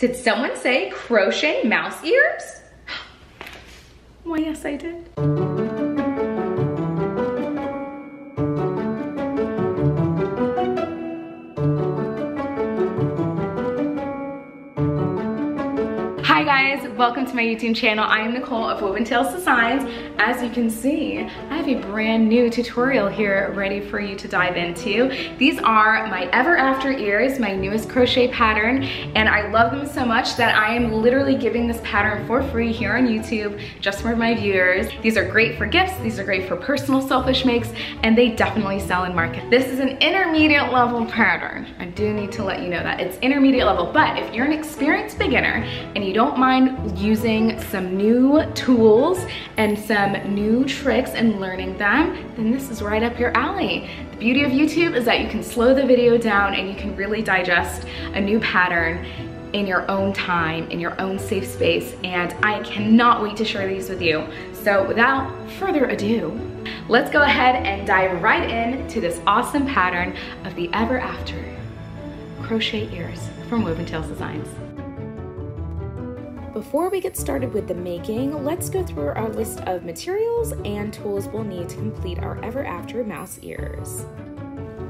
Did someone say crochet mouse ears? Why, yes, I did. Welcome to my YouTube channel. I am Nicole of Woven Tales Designs. As you can see, I have a brand new tutorial here ready for you to dive into. These are my Ever After ears, my newest crochet pattern, and I love them so much that I am literally giving this pattern for free here on YouTube just for my viewers. These are great for gifts, these are great for personal selfish makes, and they definitely sell in market. This is an intermediate level pattern. I do need to let you know that. It's intermediate level, but if you're an experienced beginner and you don't mind some new tools and some new tricks and learning them, then this is right up your alley. The beauty of YouTube is that you can slow the video down and you can really digest a new pattern in your own time, in your own safe space, and I cannot wait to share these with you. So without further ado, let's go ahead and dive right into this awesome pattern of the Ever After crochet ears from Woven Tales Designs. Before we get started with the making, let's go through our list of materials and tools we'll need to complete our Ever After mouse ears.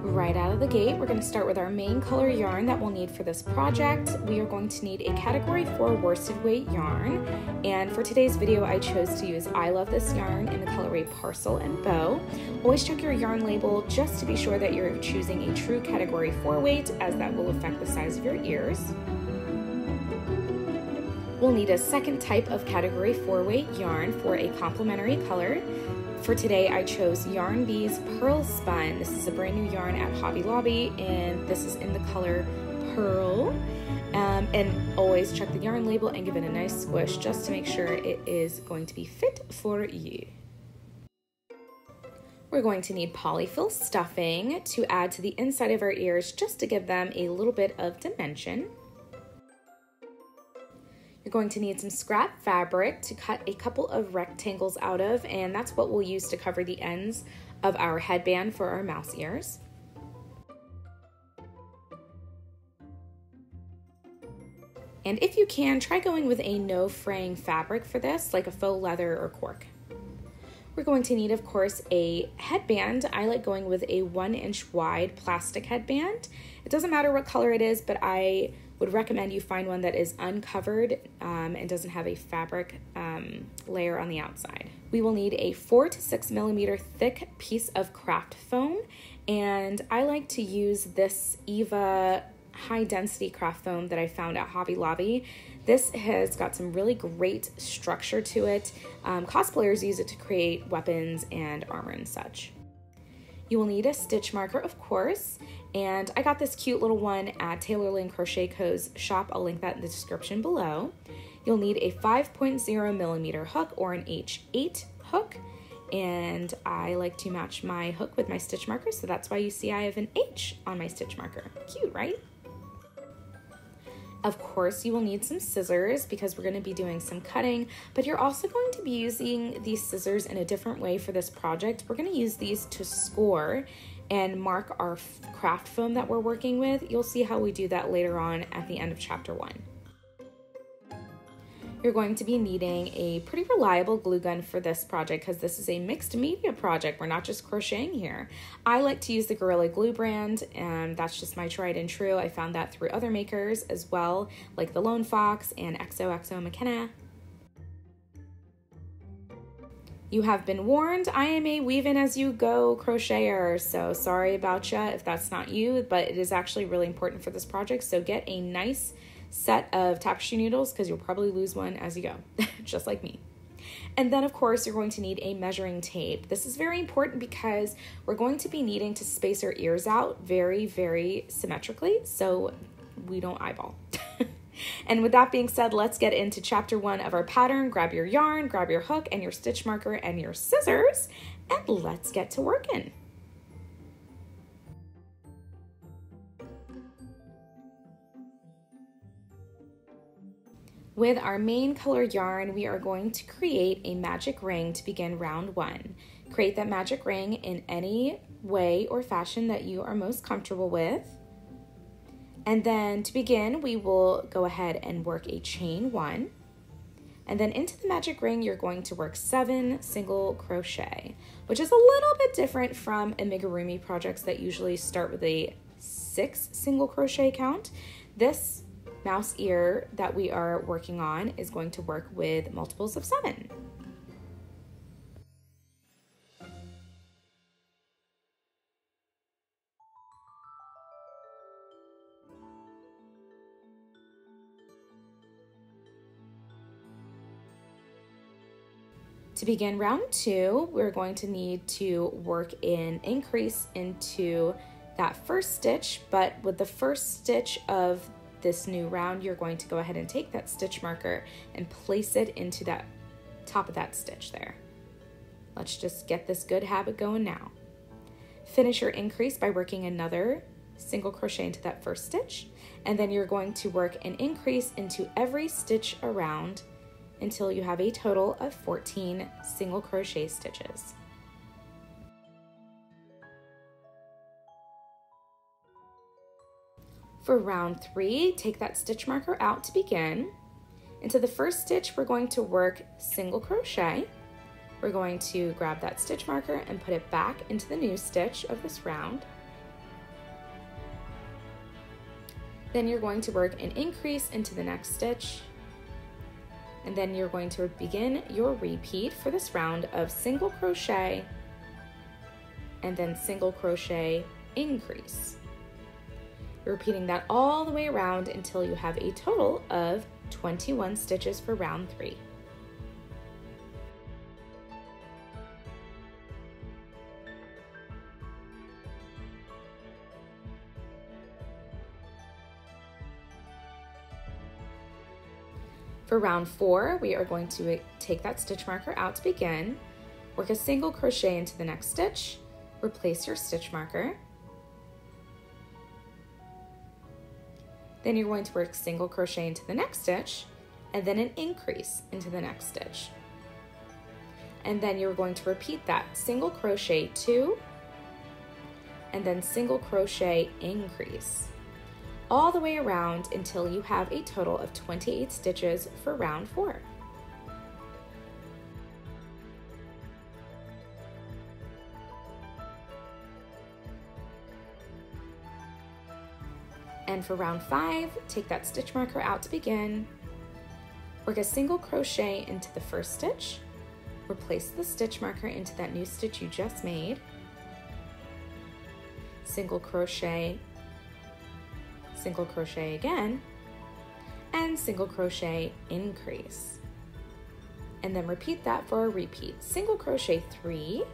Right out of the gate, we're going to start with our main color yarn that we'll need for this project. We are going to need a category 4 worsted weight yarn, and for today's video I chose to use I Love This yarn in the colorway Parcel and Bow. Always check your yarn label just to be sure that you're choosing a true category 4 weight as that will affect the size of your ears. We'll need a second type of category 4 weight yarn for a complementary color. For today, I chose Yarn Bee's Pearl Spun. This is a brand new yarn at Hobby Lobby, and this is in the color Pearl. Um, and always check the yarn label and give it a nice squish just to make sure it is going to be fit for you. We're going to need Polyfil stuffing to add to the inside of our ears just to give them a little bit of dimension. You're going to need some scrap fabric to cut a couple of rectangles out of, and that's what we'll use to cover the ends of our headband for our mouse ears. And if you can, try going with a no fraying fabric for this, like a faux leather or cork. We're going to need, of course, a headband. I like going with a one inch wide plastic headband. It doesn't matter what color it is, but I would recommend you find one that is uncovered um, and doesn't have a fabric um, layer on the outside. We will need a four to six millimeter thick piece of craft foam and I like to use this Eva high density craft foam that I found at Hobby Lobby. This has got some really great structure to it. Um, cosplayers use it to create weapons and armor and such. You will need a stitch marker, of course, and I got this cute little one at Taylor Lane Crochet Co.'s shop. I'll link that in the description below. You'll need a 5.0 millimeter hook or an H8 hook. And I like to match my hook with my stitch marker, so that's why you see I have an H on my stitch marker. Cute, right? Of course, you will need some scissors because we're going to be doing some cutting, but you're also going to be using these scissors in a different way for this project. We're going to use these to score and mark our craft foam that we're working with. You'll see how we do that later on at the end of chapter one. You're going to be needing a pretty reliable glue gun for this project because this is a mixed media project. We're not just crocheting here. I like to use the Gorilla Glue brand and that's just my tried and true. I found that through other makers as well, like the Lone Fox and XOXO McKenna. You have been warned. I am a weave in as you go crocheter, so sorry about ya if that's not you, but it is actually really important for this project. So get a nice set of tapestry needles because you'll probably lose one as you go, just like me. And then, of course, you're going to need a measuring tape. This is very important because we're going to be needing to space our ears out very, very symmetrically so we don't eyeball. And with that being said, let's get into chapter one of our pattern. Grab your yarn, grab your hook and your stitch marker and your scissors, and let's get to working. With our main color yarn, we are going to create a magic ring to begin round one. Create that magic ring in any way or fashion that you are most comfortable with. And then to begin, we will go ahead and work a chain one. And then into the magic ring, you're going to work seven single crochet, which is a little bit different from amigurumi projects that usually start with a six single crochet count. This mouse ear that we are working on is going to work with multiples of seven. To begin round two, we're going to need to work an increase into that first stitch, but with the first stitch of this new round, you're going to go ahead and take that stitch marker and place it into that top of that stitch there. Let's just get this good habit going now. Finish your increase by working another single crochet into that first stitch, and then you're going to work an increase into every stitch around until you have a total of 14 single crochet stitches. For round three, take that stitch marker out to begin. Into the first stitch, we're going to work single crochet. We're going to grab that stitch marker and put it back into the new stitch of this round. Then you're going to work an increase into the next stitch. And then you're going to begin your repeat for this round of single crochet and then single crochet increase. You're repeating that all the way around until you have a total of 21 stitches for round three. Round four, we are going to take that stitch marker out to begin, work a single crochet into the next stitch, replace your stitch marker, Then you're going to work single crochet into the next stitch and then an increase into the next stitch. And then you're going to repeat that single crochet two and then single crochet increase all the way around until you have a total of 28 stitches for round four. And for round five, take that stitch marker out to begin, work a single crochet into the first stitch, replace the stitch marker into that new stitch you just made, single crochet, single crochet again, and single crochet increase. And then repeat that for a repeat. Single crochet three,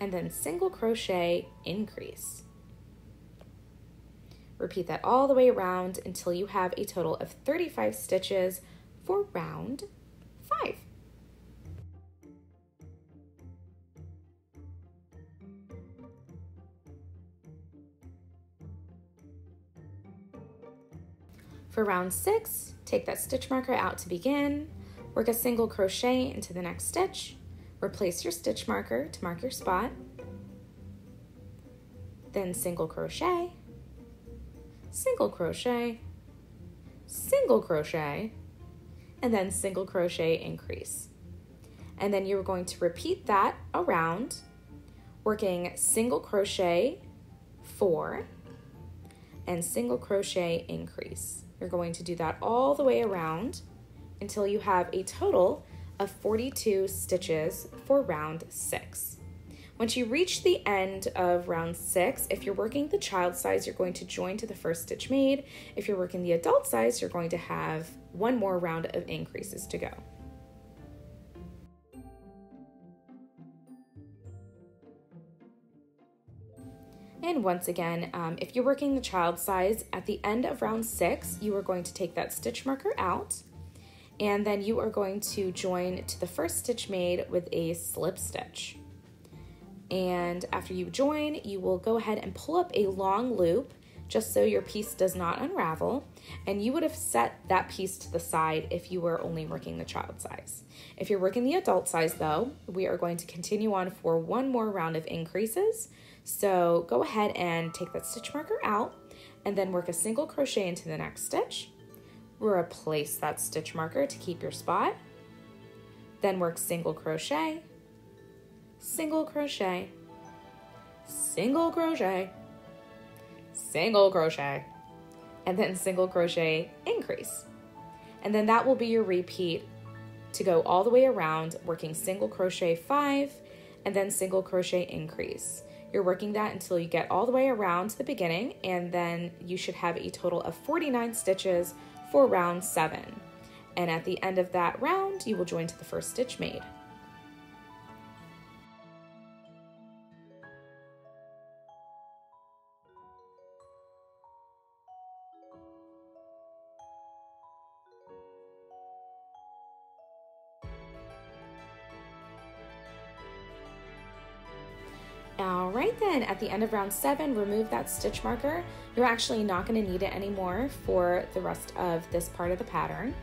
and then single crochet increase. Repeat that all the way around until you have a total of 35 stitches for round For round six, take that stitch marker out to begin, work a single crochet into the next stitch, Replace your stitch marker to mark your spot. Then single crochet, single crochet, single crochet, and then single crochet increase. And then you're going to repeat that around, working single crochet, four, and single crochet increase. You're going to do that all the way around until you have a total of 42 stitches for round six. Once you reach the end of round six, if you're working the child size, you're going to join to the first stitch made. If you're working the adult size, you're going to have one more round of increases to go. And once again, um, if you're working the child size, at the end of round six, you are going to take that stitch marker out and then you are going to join to the first stitch made with a slip stitch. And after you join, you will go ahead and pull up a long loop just so your piece does not unravel. And you would have set that piece to the side if you were only working the child size. If you're working the adult size though, we are going to continue on for one more round of increases. So go ahead and take that stitch marker out and then work a single crochet into the next stitch. Replace that stitch marker to keep your spot. Then work single crochet, single crochet, single crochet, single crochet, and then single crochet increase. And then that will be your repeat to go all the way around working single crochet five and then single crochet increase. You're working that until you get all the way around to the beginning and then you should have a total of 49 stitches for round seven. And at the end of that round, you will join to the first stitch made. Right then, at the end of round seven, remove that stitch marker. You're actually not gonna need it anymore for the rest of this part of the pattern.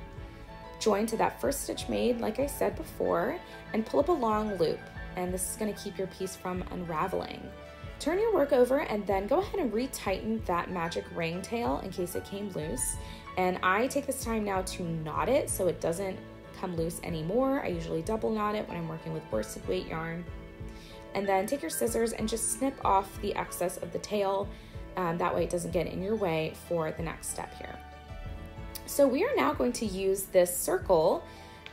Join to that first stitch made, like I said before, and pull up a long loop. And this is gonna keep your piece from unraveling. Turn your work over and then go ahead and retighten that magic ring tail in case it came loose. And I take this time now to knot it so it doesn't come loose anymore. I usually double knot it when I'm working with worsted weight yarn and then take your scissors and just snip off the excess of the tail. Um, that way it doesn't get in your way for the next step here. So we are now going to use this circle.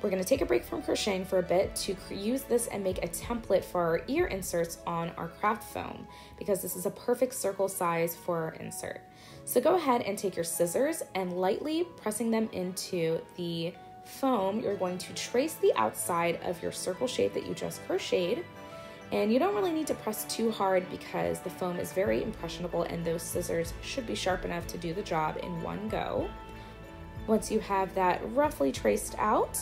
We're gonna take a break from crocheting for a bit to use this and make a template for our ear inserts on our craft foam because this is a perfect circle size for our insert. So go ahead and take your scissors and lightly pressing them into the foam, you're going to trace the outside of your circle shape that you just crocheted and you don't really need to press too hard because the foam is very impressionable and those scissors should be sharp enough to do the job in one go. Once you have that roughly traced out,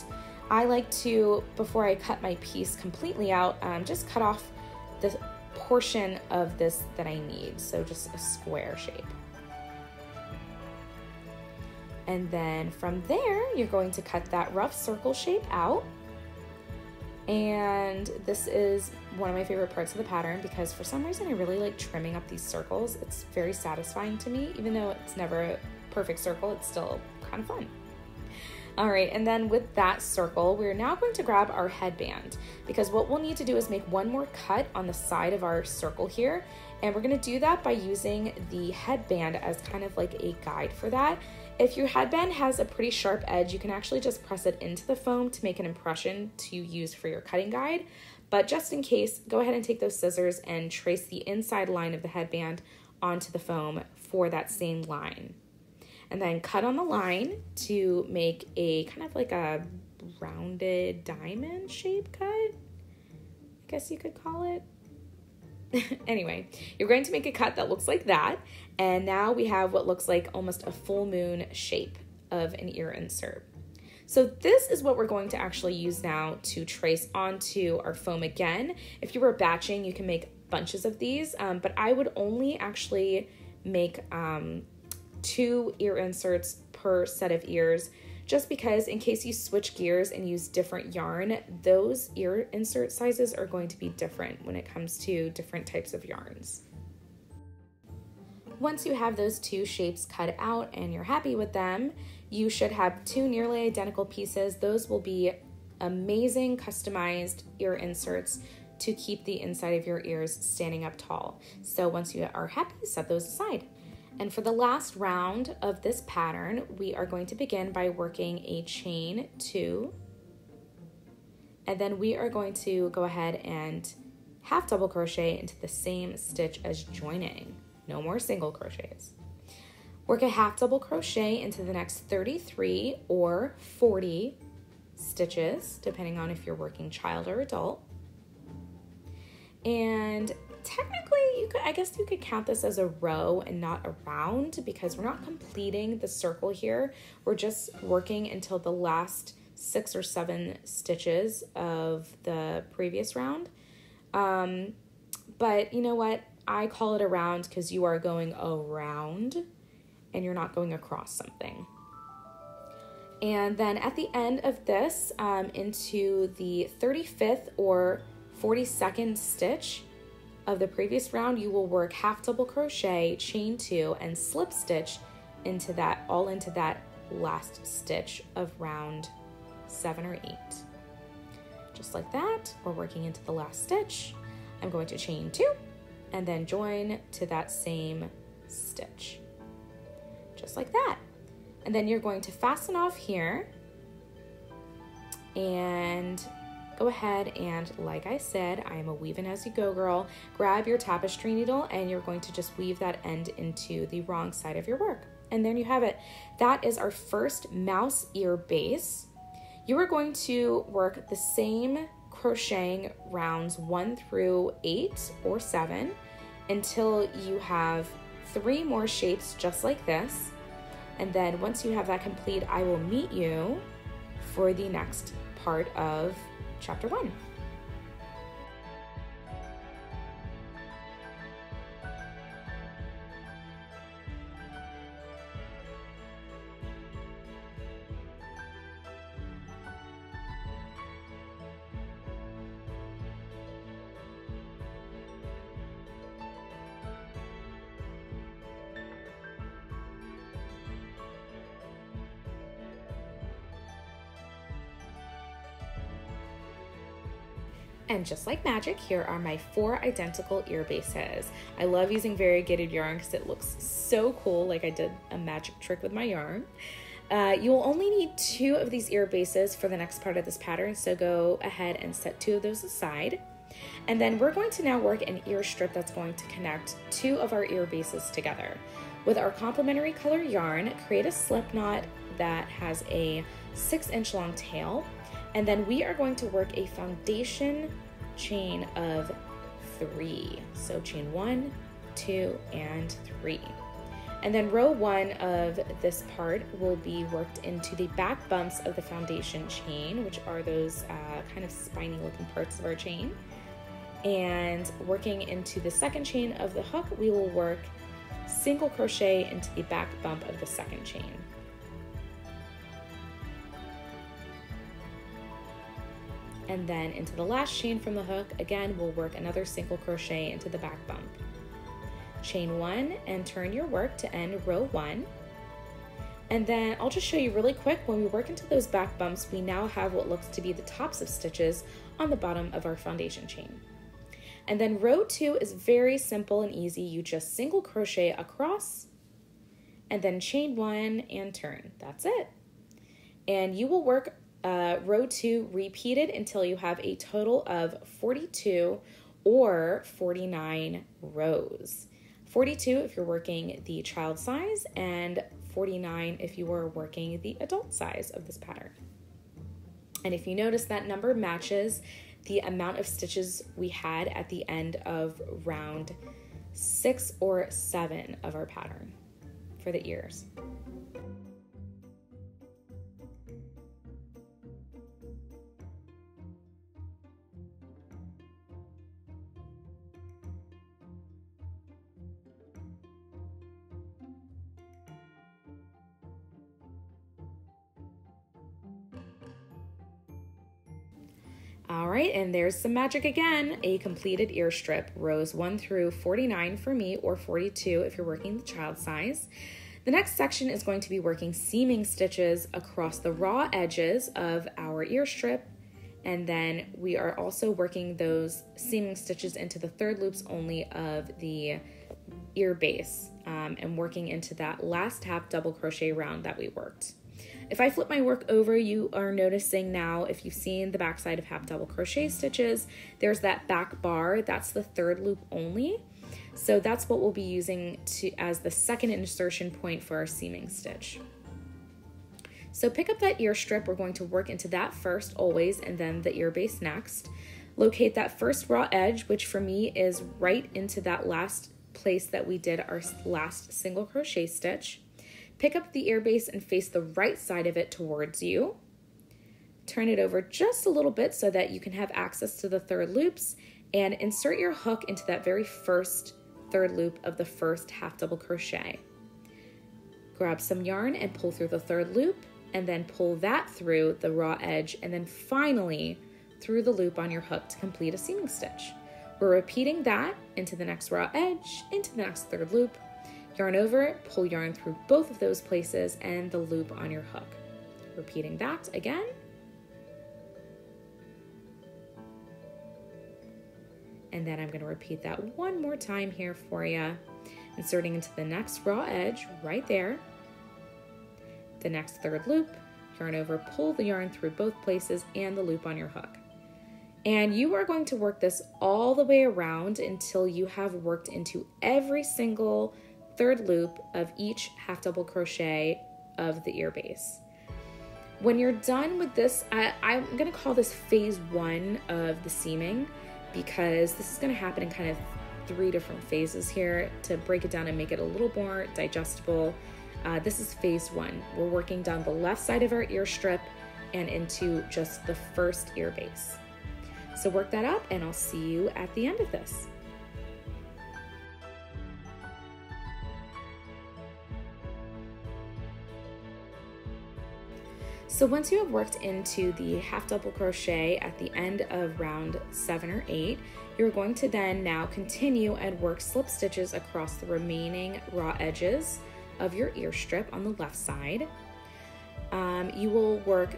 I like to, before I cut my piece completely out, um, just cut off the portion of this that I need. So just a square shape. And then from there, you're going to cut that rough circle shape out and this is one of my favorite parts of the pattern because for some reason I really like trimming up these circles. It's very satisfying to me, even though it's never a perfect circle, it's still kind of fun. All right, and then with that circle, we're now going to grab our headband because what we'll need to do is make one more cut on the side of our circle here. And we're gonna do that by using the headband as kind of like a guide for that. If your headband has a pretty sharp edge, you can actually just press it into the foam to make an impression to use for your cutting guide. But just in case, go ahead and take those scissors and trace the inside line of the headband onto the foam for that same line. And then cut on the line to make a kind of like a rounded diamond shape cut, I guess you could call it. anyway, you're going to make a cut that looks like that. And now we have what looks like almost a full moon shape of an ear insert. So this is what we're going to actually use now to trace onto our foam again. If you were batching, you can make bunches of these, um, but I would only actually make um, two ear inserts per set of ears just because in case you switch gears and use different yarn, those ear insert sizes are going to be different when it comes to different types of yarns. Once you have those two shapes cut out and you're happy with them, you should have two nearly identical pieces. Those will be amazing customized ear inserts to keep the inside of your ears standing up tall. So once you are happy, set those aside. And for the last round of this pattern, we are going to begin by working a chain two, and then we are going to go ahead and half double crochet into the same stitch as joining. No more single crochets. Work a half double crochet into the next 33 or 40 stitches, depending on if you're working child or adult. And technically you could I guess you could count this as a row and not a round because we're not completing the circle here. We're just working until the last six or seven stitches of the previous round. Um, but you know what? I call it a round because you are going around and you're not going across something. And then at the end of this, um, into the 35th or 42nd stitch of the previous round, you will work half double crochet, chain two, and slip stitch into that, all into that last stitch of round seven or eight. Just like that, we're working into the last stitch. I'm going to chain two and then join to that same stitch. Just like that. And then you're going to fasten off here and go ahead and like I said, I am a weaving as you go girl. Grab your tapestry needle and you're going to just weave that end into the wrong side of your work. And there you have it. That is our first mouse ear base. You are going to work the same crocheting rounds one through eight or seven until you have three more shapes just like this. And then once you have that complete, I will meet you for the next part of chapter one. And just like magic, here are my four identical ear bases. I love using variegated yarn because it looks so cool, like I did a magic trick with my yarn. Uh, you will only need two of these ear bases for the next part of this pattern, so go ahead and set two of those aside. And then we're going to now work an ear strip that's going to connect two of our ear bases together. With our complementary color yarn, create a slip knot that has a six inch long tail and then we are going to work a foundation chain of three. So chain one, two, and three. And then row one of this part will be worked into the back bumps of the foundation chain, which are those uh, kind of spiny looking parts of our chain. And working into the second chain of the hook, we will work single crochet into the back bump of the second chain. And then into the last chain from the hook, again, we'll work another single crochet into the back bump. Chain one and turn your work to end row one. And then I'll just show you really quick, when we work into those back bumps, we now have what looks to be the tops of stitches on the bottom of our foundation chain. And then row two is very simple and easy. You just single crochet across and then chain one and turn. That's it. And you will work uh, row two repeated until you have a total of 42 or 49 rows. 42 if you're working the child size, and 49 if you are working the adult size of this pattern. And if you notice that number matches the amount of stitches we had at the end of round six or seven of our pattern for the ears. And there's some magic again. A completed ear strip, rows 1 through 49 for me, or 42 if you're working the child size. The next section is going to be working seaming stitches across the raw edges of our ear strip, and then we are also working those seaming stitches into the third loops only of the ear base um, and working into that last half double crochet round that we worked. If I flip my work over, you are noticing now, if you've seen the backside of half double crochet stitches, there's that back bar, that's the third loop only. So that's what we'll be using to as the second insertion point for our seaming stitch. So pick up that ear strip, we're going to work into that first always and then the ear base next. Locate that first raw edge, which for me is right into that last place that we did our last single crochet stitch. Pick up the ear base and face the right side of it towards you. Turn it over just a little bit so that you can have access to the third loops and insert your hook into that very first third loop of the first half double crochet. Grab some yarn and pull through the third loop, and then pull that through the raw edge, and then finally through the loop on your hook to complete a seaming stitch. We're repeating that into the next raw edge, into the next third loop, yarn over, it, pull yarn through both of those places, and the loop on your hook. Repeating that again. And then I'm going to repeat that one more time here for you, inserting into the next raw edge right there. The next third loop, yarn over, pull the yarn through both places and the loop on your hook. And you are going to work this all the way around until you have worked into every single third loop of each half double crochet of the ear base. When you're done with this, I, I'm gonna call this phase one of the seaming because this is gonna happen in kind of three different phases here to break it down and make it a little more digestible. Uh, this is phase one. We're working down the left side of our ear strip and into just the first ear base. So work that up and I'll see you at the end of this. So once you have worked into the half double crochet at the end of round seven or eight, you're going to then now continue and work slip stitches across the remaining raw edges of your ear strip on the left side. Um, you will work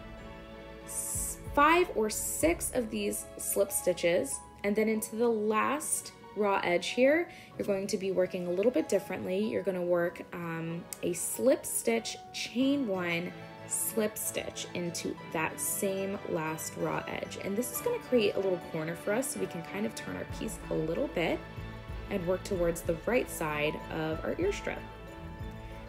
five or six of these slip stitches and then into the last raw edge here you're going to be working a little bit differently you're going to work um, a slip stitch chain one slip stitch into that same last raw edge and this is going to create a little corner for us so we can kind of turn our piece a little bit and work towards the right side of our ear strip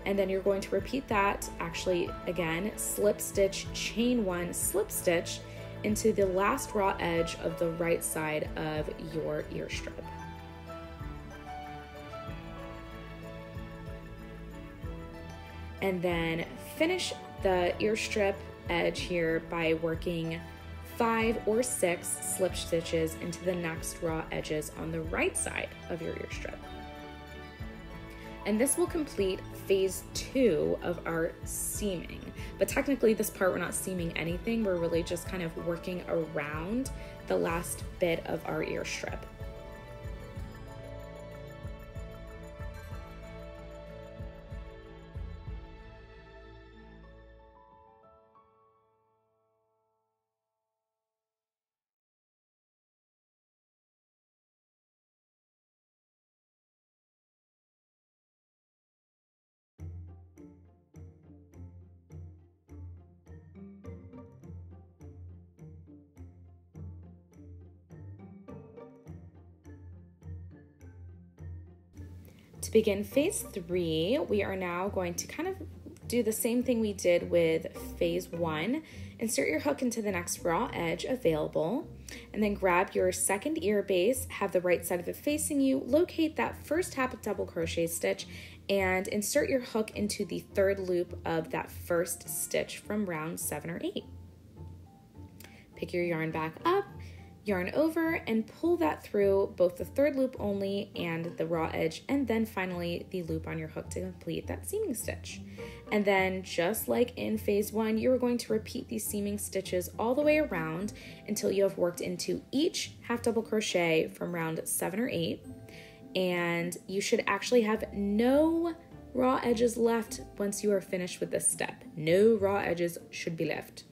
and then you're going to repeat that actually again slip stitch chain one slip stitch into the last raw edge of the right side of your ear strip. And then finish the ear strip edge here by working five or six slip stitches into the next raw edges on the right side of your ear strip. And this will complete phase two of our seaming. But technically this part, we're not seaming anything. We're really just kind of working around the last bit of our ear strip. Begin phase three, we are now going to kind of do the same thing we did with phase one. Insert your hook into the next raw edge available, and then grab your second ear base, have the right side of it facing you, locate that first half double crochet stitch, and insert your hook into the third loop of that first stitch from round seven or eight. Pick your yarn back up yarn over and pull that through both the third loop only and the raw edge and then finally the loop on your hook to complete that seaming stitch. And then just like in phase one, you're going to repeat these seaming stitches all the way around until you have worked into each half double crochet from round seven or eight. And you should actually have no raw edges left once you are finished with this step. No raw edges should be left.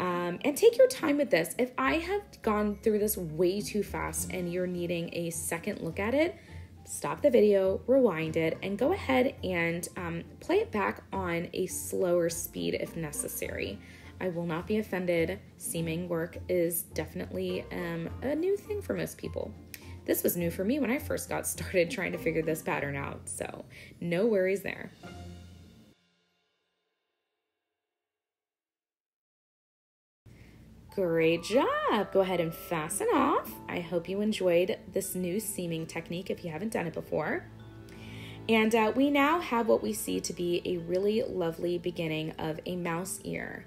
Um, and take your time with this. If I have gone through this way too fast and you're needing a second look at it, stop the video, rewind it, and go ahead and um, play it back on a slower speed if necessary. I will not be offended. Seaming work is definitely um, a new thing for most people. This was new for me when I first got started trying to figure this pattern out, so no worries there. Great job. Go ahead and fasten off. I hope you enjoyed this new seaming technique if you haven't done it before. And uh, we now have what we see to be a really lovely beginning of a mouse ear.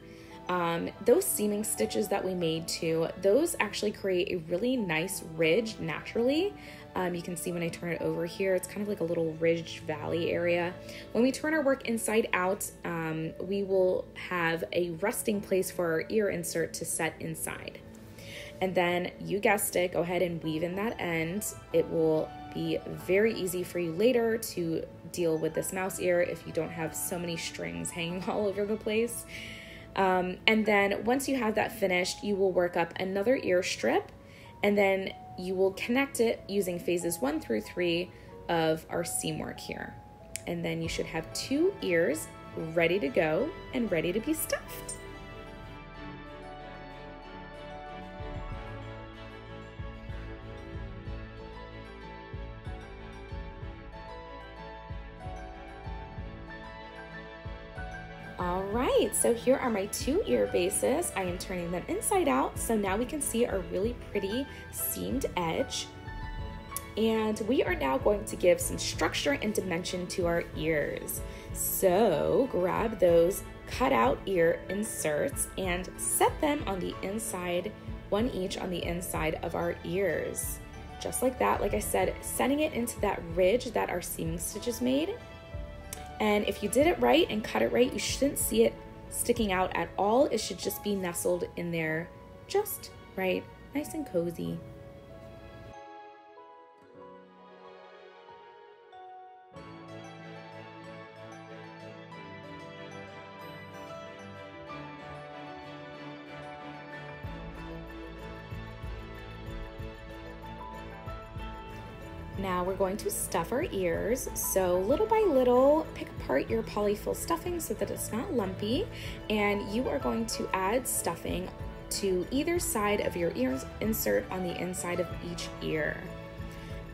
um, those seaming stitches that we made too, those actually create a really nice ridge naturally. Um, you can see when I turn it over here, it's kind of like a little ridge valley area. When we turn our work inside out, um, we will have a resting place for our ear insert to set inside. And then you guessed it, go ahead and weave in that end. It will be very easy for you later to deal with this mouse ear if you don't have so many strings hanging all over the place. Um, and then once you have that finished, you will work up another ear strip and then you will connect it using phases one through three of our seam work here. And then you should have two ears ready to go and ready to be stuffed. All right, so here are my two ear bases. I am turning them inside out, so now we can see our really pretty seamed edge. And we are now going to give some structure and dimension to our ears. So grab those cut out ear inserts and set them on the inside, one each on the inside of our ears. Just like that, like I said, setting it into that ridge that our seaming stitches made and if you did it right and cut it right, you shouldn't see it sticking out at all. It should just be nestled in there just right, nice and cozy. Now we're going to stuff our ears. So little by little, pick apart your Polyfil stuffing so that it's not lumpy. And you are going to add stuffing to either side of your ears insert on the inside of each ear.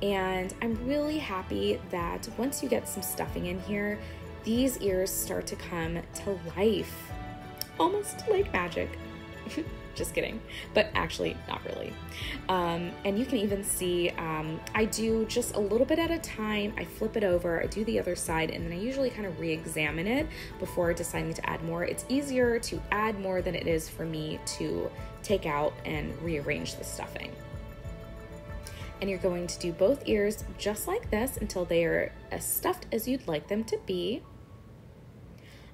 And I'm really happy that once you get some stuffing in here, these ears start to come to life, almost like magic. just kidding, but actually not really. Um, and you can even see um, I do just a little bit at a time. I flip it over, I do the other side, and then I usually kind of re-examine it before deciding to add more. It's easier to add more than it is for me to take out and rearrange the stuffing. And you're going to do both ears just like this until they are as stuffed as you'd like them to be.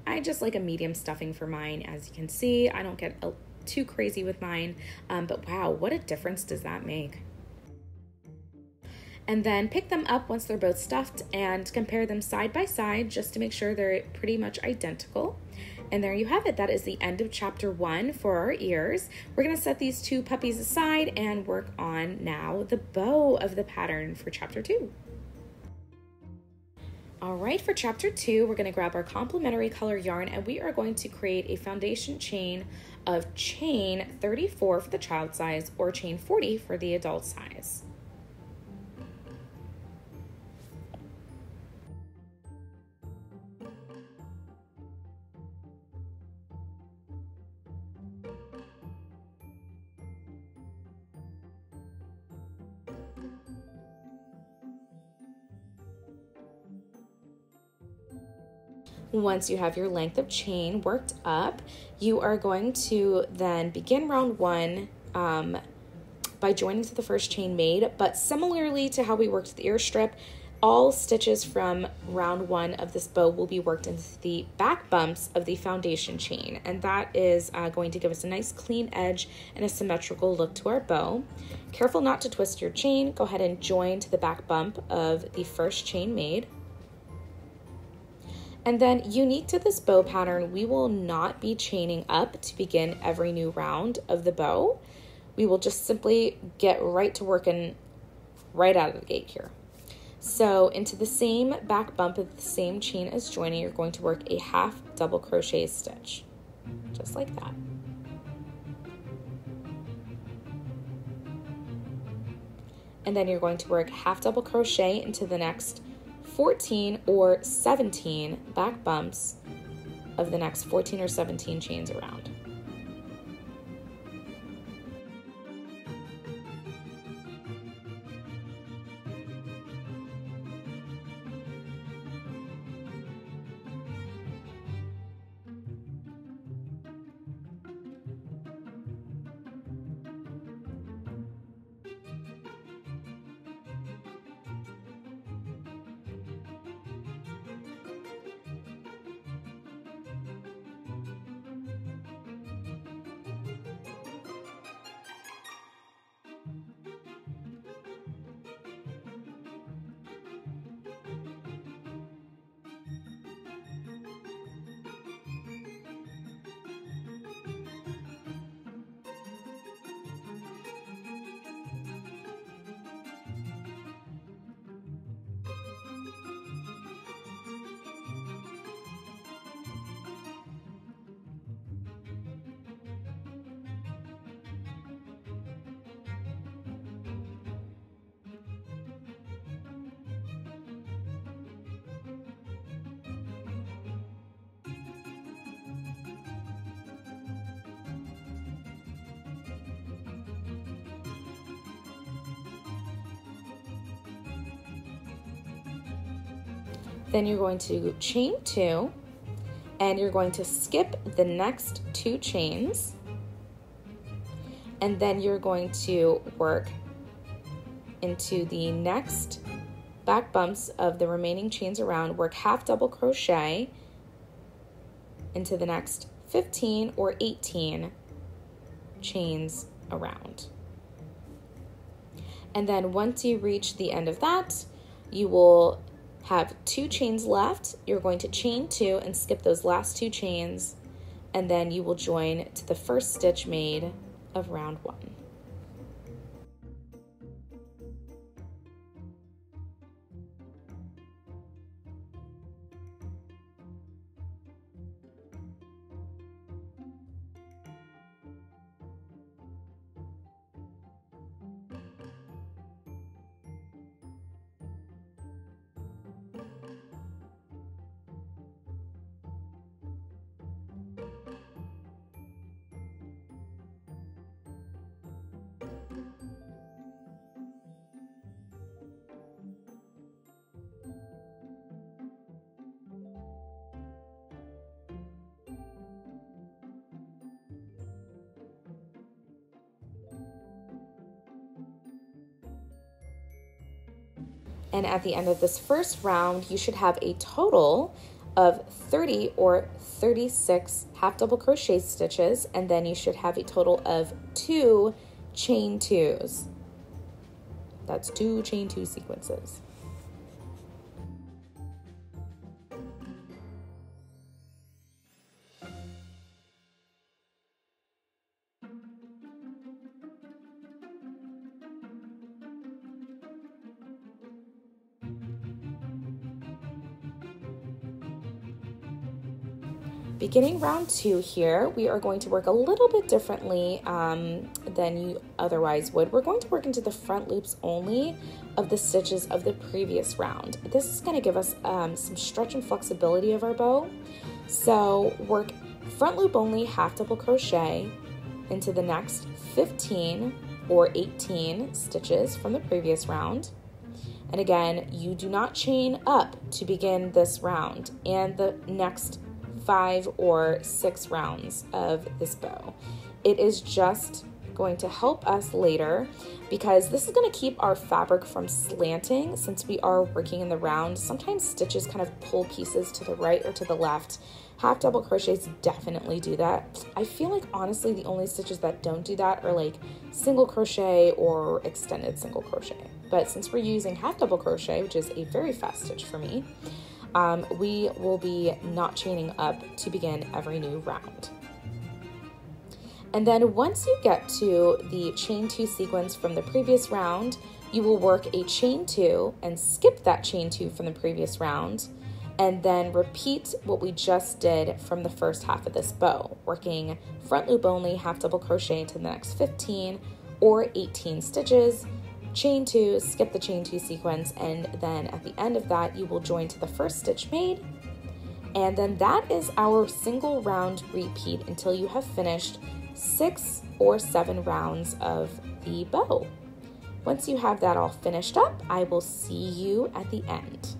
I just like a medium stuffing for mine. As you can see, I don't get a too crazy with mine, um, but wow, what a difference does that make? And then pick them up once they're both stuffed and compare them side by side just to make sure they're pretty much identical. And there you have it. That is the end of chapter one for our ears. We're going to set these two puppies aside and work on now the bow of the pattern for chapter two. All right, for chapter two, we're gonna grab our complementary color yarn and we are going to create a foundation chain of chain 34 for the child size or chain 40 for the adult size. Once you have your length of chain worked up, you are going to then begin round one um, by joining to the first chain made. But similarly to how we worked the ear strip, all stitches from round one of this bow will be worked into the back bumps of the foundation chain and that is uh, going to give us a nice clean edge and a symmetrical look to our bow. Careful not to twist your chain, go ahead and join to the back bump of the first chain made. And then unique to this bow pattern, we will not be chaining up to begin every new round of the bow. We will just simply get right to working right out of the gate here. So into the same back bump of the same chain as joining, you're going to work a half double crochet stitch, just like that. And then you're going to work half double crochet into the next 14 or 17 back bumps of the next 14 or 17 chains around. Then you're going to chain two and you're going to skip the next two chains and then you're going to work into the next back bumps of the remaining chains around, work half double crochet into the next 15 or 18 chains around. And then once you reach the end of that, you will have two chains left. You're going to chain two and skip those last two chains, and then you will join to the first stitch made of round one. At the end of this first round, you should have a total of 30 or 36 half double crochet stitches. And then you should have a total of two chain twos. That's two chain two sequences. Beginning round two here, we are going to work a little bit differently um, than you otherwise would. We're going to work into the front loops only of the stitches of the previous round. This is going to give us um, some stretch and flexibility of our bow. So work front loop only half double crochet into the next 15 or 18 stitches from the previous round. And again, you do not chain up to begin this round and the next five or six rounds of this bow. It is just going to help us later because this is going to keep our fabric from slanting since we are working in the round. Sometimes stitches kind of pull pieces to the right or to the left. Half double crochets definitely do that. I feel like honestly the only stitches that don't do that are like single crochet or extended single crochet. But since we're using half double crochet, which is a very fast stitch for me, um, we will be not chaining up to begin every new round. And then once you get to the chain two sequence from the previous round, you will work a chain two and skip that chain two from the previous round and then repeat what we just did from the first half of this bow, working front loop only, half double crochet into the next 15 or 18 stitches, chain two, skip the chain two sequence, and then at the end of that, you will join to the first stitch made. And then that is our single round repeat until you have finished six or seven rounds of the bow. Once you have that all finished up, I will see you at the end.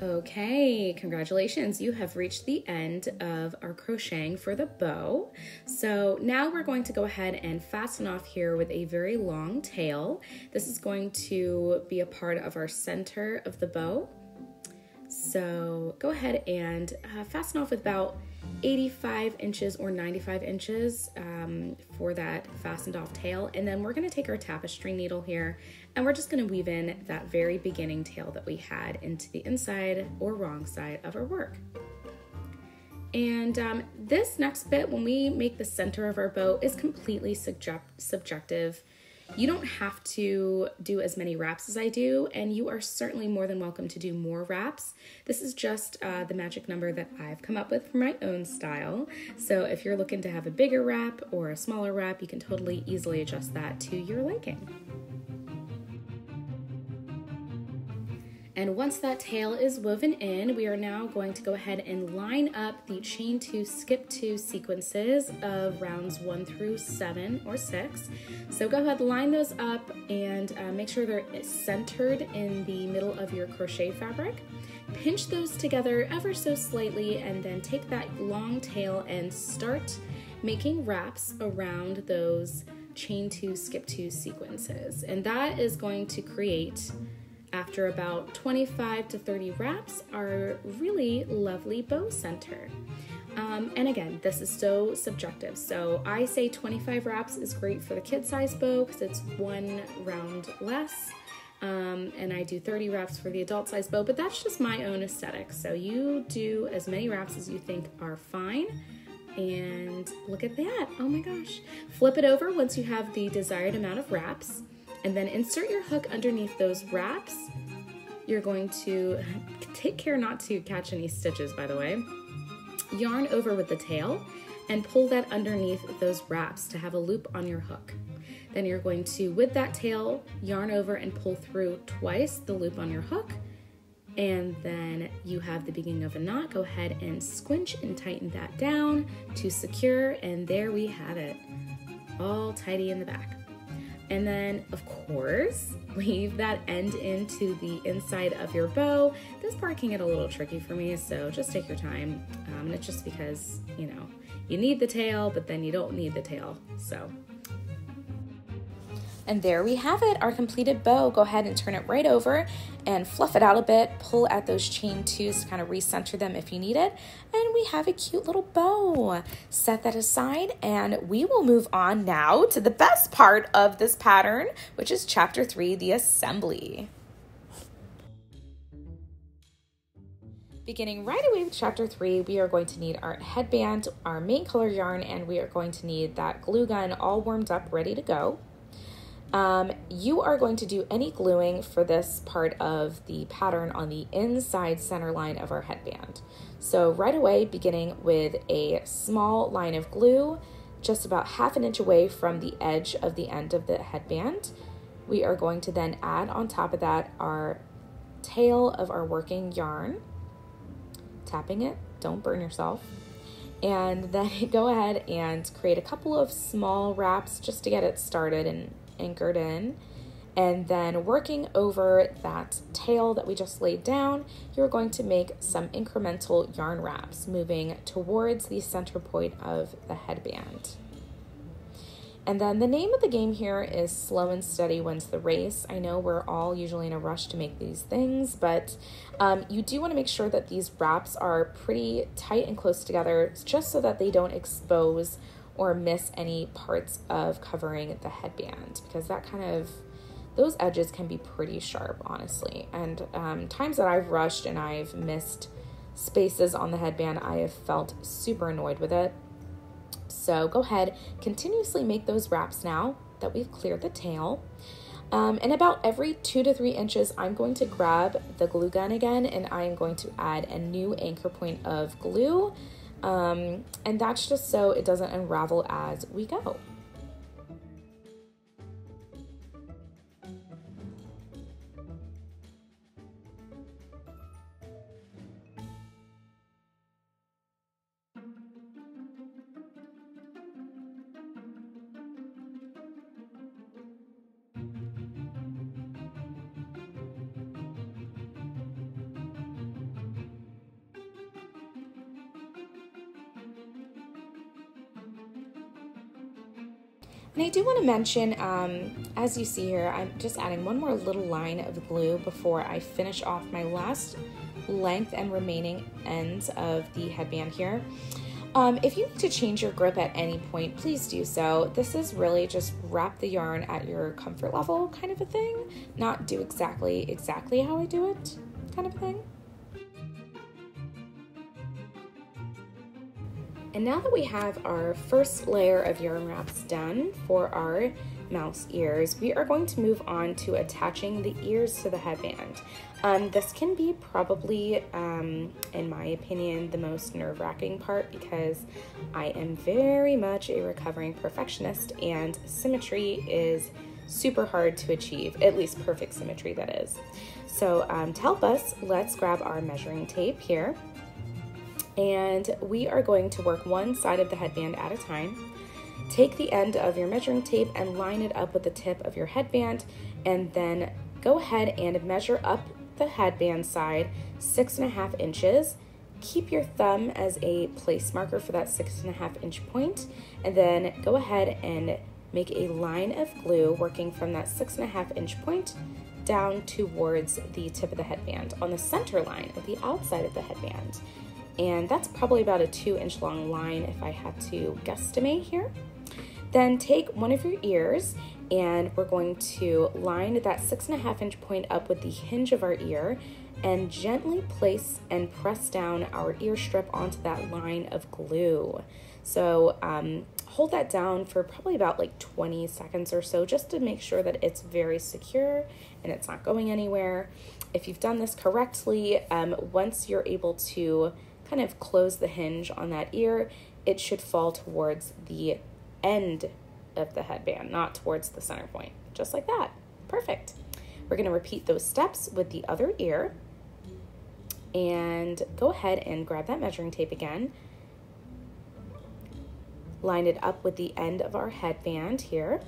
Okay, congratulations. You have reached the end of our crocheting for the bow. So now we're going to go ahead and fasten off here with a very long tail. This is going to be a part of our center of the bow. So go ahead and uh, fasten off with about 85 inches or 95 inches um, for that fastened off tail. And then we're gonna take our tapestry needle here and we're just gonna weave in that very beginning tail that we had into the inside or wrong side of our work. And um, this next bit, when we make the center of our bow, is completely subject subjective. You don't have to do as many wraps as I do, and you are certainly more than welcome to do more wraps. This is just uh, the magic number that I've come up with for my own style. So if you're looking to have a bigger wrap or a smaller wrap, you can totally easily adjust that to your liking. And once that tail is woven in, we are now going to go ahead and line up the chain two, skip two sequences of rounds one through seven or six. So go ahead, line those up and uh, make sure they're centered in the middle of your crochet fabric. Pinch those together ever so slightly and then take that long tail and start making wraps around those chain two, skip two sequences. And that is going to create after about 25 to 30 wraps are really lovely bow center. Um, and again, this is so subjective. So I say 25 wraps is great for the kid size bow because it's one round less. Um, and I do 30 wraps for the adult size bow, but that's just my own aesthetic. So you do as many wraps as you think are fine. And look at that, oh my gosh. Flip it over once you have the desired amount of wraps and then insert your hook underneath those wraps. You're going to take care not to catch any stitches, by the way. Yarn over with the tail and pull that underneath those wraps to have a loop on your hook. Then you're going to, with that tail, yarn over and pull through twice the loop on your hook. And then you have the beginning of a knot. Go ahead and squinch and tighten that down to secure. And there we have it, all tidy in the back. And then, of course, weave that end into the inside of your bow. This part can get a little tricky for me, so just take your time. Um, and it's just because, you know, you need the tail, but then you don't need the tail. So and there we have it, our completed bow. Go ahead and turn it right over and fluff it out a bit. Pull at those chain twos to kind of recenter them if you need it. And we have a cute little bow. Set that aside and we will move on now to the best part of this pattern, which is chapter three, the assembly. Beginning right away with chapter three, we are going to need our headband, our main color yarn, and we are going to need that glue gun all warmed up, ready to go. Um, you are going to do any gluing for this part of the pattern on the inside center line of our headband. So right away, beginning with a small line of glue, just about half an inch away from the edge of the end of the headband, we are going to then add on top of that our tail of our working yarn, tapping it, don't burn yourself. And then go ahead and create a couple of small wraps just to get it started and anchored in. And then working over that tail that we just laid down, you're going to make some incremental yarn wraps moving towards the center point of the headband. And then the name of the game here is Slow and Steady Wins the Race. I know we're all usually in a rush to make these things, but um, you do want to make sure that these wraps are pretty tight and close together just so that they don't expose or miss any parts of covering the headband because that kind of those edges can be pretty sharp honestly. And um, times that i've rushed and i've missed spaces on the headband i have felt super annoyed with it. So go ahead continuously make those wraps now that we've cleared the tail. Um, and about every two to three inches, I'm going to grab the glue gun again and I am going to add a new anchor point of glue um, and that's just so it doesn't unravel as we go. I do want to mention, um, as you see here, I'm just adding one more little line of glue before I finish off my last length and remaining ends of the headband here. Um, if you need to change your grip at any point, please do so. This is really just wrap the yarn at your comfort level kind of a thing, not do exactly exactly how I do it kind of a thing. And now that we have our first layer of yarn wraps done for our mouse ears, we are going to move on to attaching the ears to the headband. Um, this can be probably, um, in my opinion, the most nerve wracking part because I am very much a recovering perfectionist and symmetry is super hard to achieve, at least perfect symmetry that is. So um, to help us, let's grab our measuring tape here and we are going to work one side of the headband at a time. Take the end of your measuring tape and line it up with the tip of your headband and then go ahead and measure up the headband side six and a half inches. Keep your thumb as a place marker for that six and a half inch point and then go ahead and make a line of glue working from that six and a half inch point down towards the tip of the headband on the center line of the outside of the headband and that's probably about a two inch long line if I had to guesstimate here. Then take one of your ears and we're going to line that six and a half inch point up with the hinge of our ear and gently place and press down our ear strip onto that line of glue. So um, hold that down for probably about like 20 seconds or so just to make sure that it's very secure and it's not going anywhere. If you've done this correctly, um, once you're able to kind of close the hinge on that ear, it should fall towards the end of the headband, not towards the center point. Just like that. Perfect. We're going to repeat those steps with the other ear. And go ahead and grab that measuring tape again. Line it up with the end of our headband here.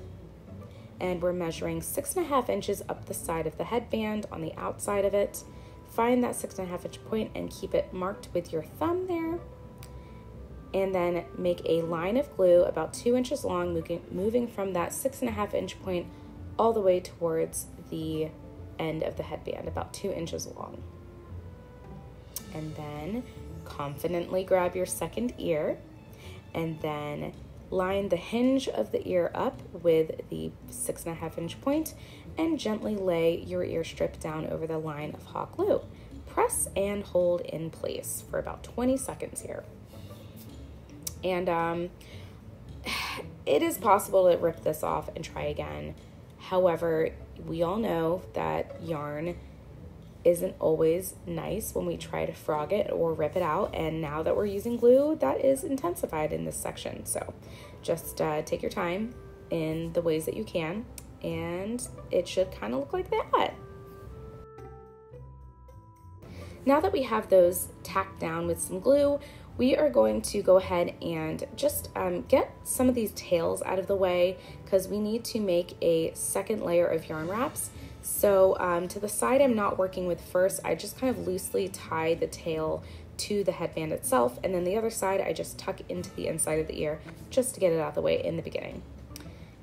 And we're measuring six and a half inches up the side of the headband on the outside of it Find that six and a half inch point and keep it marked with your thumb there. And then make a line of glue about two inches long, moving, moving from that six and a half inch point all the way towards the end of the headband, about two inches long. And then confidently grab your second ear and then line the hinge of the ear up with the six and a half inch point and gently lay your ear strip down over the line of hot glue. Press and hold in place for about 20 seconds here. And um, it is possible to rip this off and try again. However, we all know that yarn isn't always nice when we try to frog it or rip it out. And now that we're using glue, that is intensified in this section. So just uh, take your time in the ways that you can and it should kind of look like that. Now that we have those tacked down with some glue, we are going to go ahead and just um, get some of these tails out of the way because we need to make a second layer of yarn wraps. So um, to the side I'm not working with first, I just kind of loosely tie the tail to the headband itself and then the other side I just tuck into the inside of the ear just to get it out of the way in the beginning.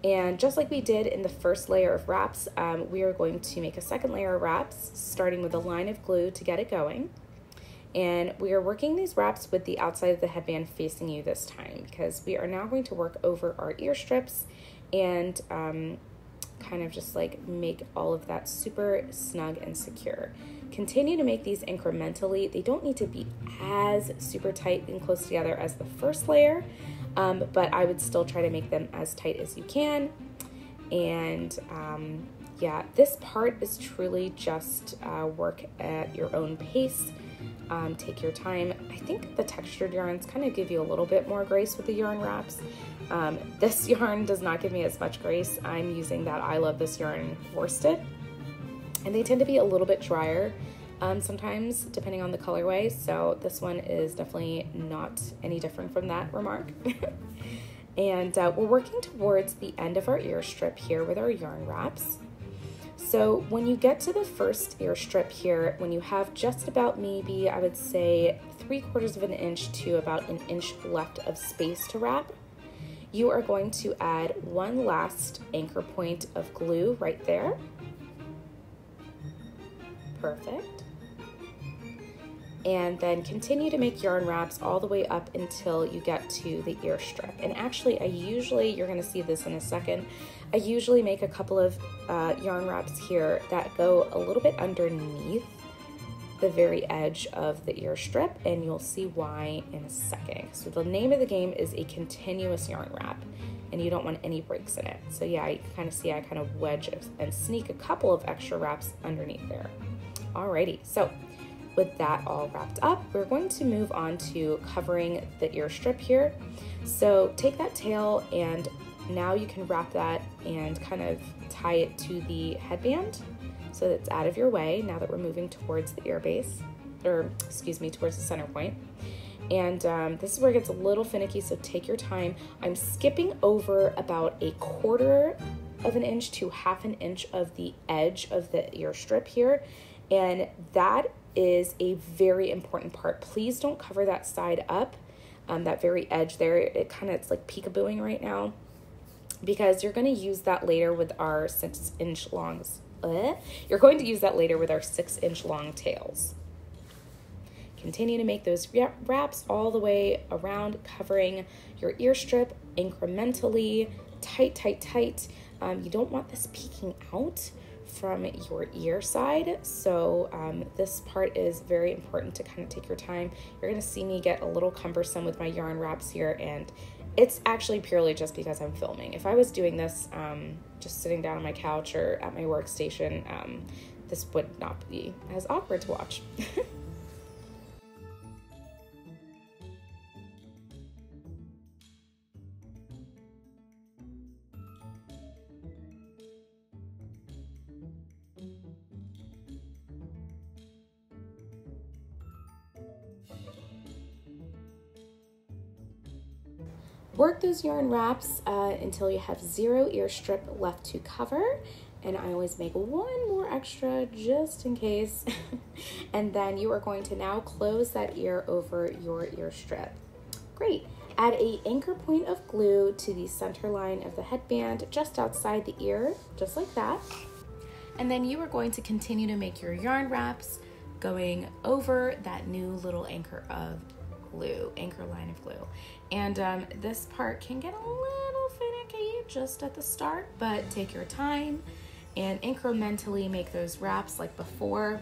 And just like we did in the first layer of wraps, um, we are going to make a second layer of wraps, starting with a line of glue to get it going. And we are working these wraps with the outside of the headband facing you this time because we are now going to work over our ear strips and um, kind of just like make all of that super snug and secure. Continue to make these incrementally. They don't need to be as super tight and close together as the first layer, um, but I would still try to make them as tight as you can. And um, yeah, this part is truly just uh, work at your own pace. Um, take your time. I think the textured yarns kind of give you a little bit more grace with the yarn wraps. Um, this yarn does not give me as much grace. I'm using that I Love This Yarn worsted. And they tend to be a little bit drier um, sometimes, depending on the colorway. So this one is definitely not any different from that remark. and uh, we're working towards the end of our ear strip here with our yarn wraps. So when you get to the first ear strip here, when you have just about maybe, I would say, three quarters of an inch to about an inch left of space to wrap, you are going to add one last anchor point of glue right there. Perfect. And then continue to make yarn wraps all the way up until you get to the ear strip. And actually, I usually, you're gonna see this in a second, I usually make a couple of uh, yarn wraps here that go a little bit underneath the very edge of the ear strip and you'll see why in a second. So the name of the game is a continuous yarn wrap and you don't want any breaks in it. So yeah, you kind of see I kind of wedge and sneak a couple of extra wraps underneath there. Alrighty, so with that all wrapped up, we're going to move on to covering the ear strip here. So take that tail and now you can wrap that and kind of tie it to the headband so that it's out of your way now that we're moving towards the ear base, or excuse me, towards the center point. And um, this is where it gets a little finicky, so take your time. I'm skipping over about a quarter of an inch to half an inch of the edge of the ear strip here. And that is a very important part. Please don't cover that side up, um, that very edge there. It kind of, it's like peekabooing right now because you're going to use that later with our six inch longs. Uh, you're going to use that later with our six inch long tails. Continue to make those wraps all the way around, covering your ear strip incrementally, tight, tight, tight. Um, you don't want this peeking out from your ear side. So um, this part is very important to kind of take your time. You're gonna see me get a little cumbersome with my yarn wraps here and it's actually purely just because I'm filming. If I was doing this um, just sitting down on my couch or at my workstation, um, this would not be as awkward to watch. Work those yarn wraps uh, until you have zero ear strip left to cover. And I always make one more extra just in case. and then you are going to now close that ear over your ear strip. Great. Add a anchor point of glue to the center line of the headband just outside the ear, just like that. And then you are going to continue to make your yarn wraps going over that new little anchor of glue, anchor line of glue. And um, this part can get a little finicky just at the start, but take your time and incrementally make those wraps like before.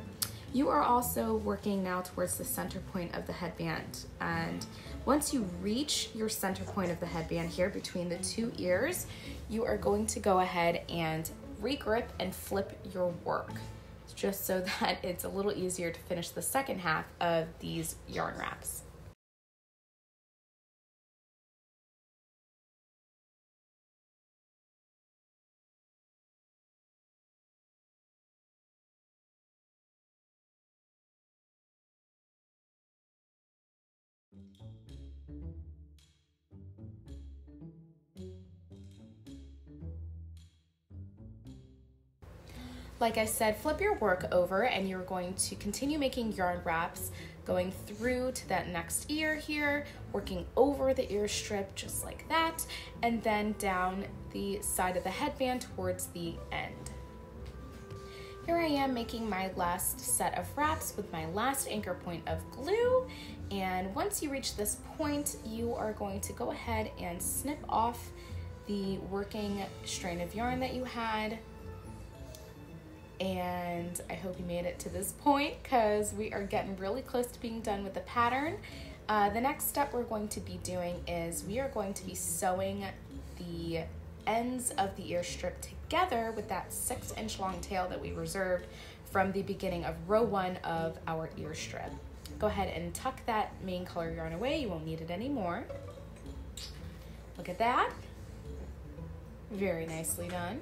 You are also working now towards the center point of the headband. And once you reach your center point of the headband here between the two ears, you are going to go ahead and regrip and flip your work just so that it's a little easier to finish the second half of these yarn wraps. Like I said, flip your work over and you're going to continue making yarn wraps going through to that next ear here, working over the ear strip just like that, and then down the side of the headband towards the end. Here I am making my last set of wraps with my last anchor point of glue. And once you reach this point, you are going to go ahead and snip off the working strain of yarn that you had and I hope you made it to this point because we are getting really close to being done with the pattern. Uh, the next step we're going to be doing is we are going to be sewing the ends of the ear strip together with that six inch long tail that we reserved from the beginning of row one of our ear strip. Go ahead and tuck that main color yarn away. You won't need it anymore. Look at that. Very nicely done.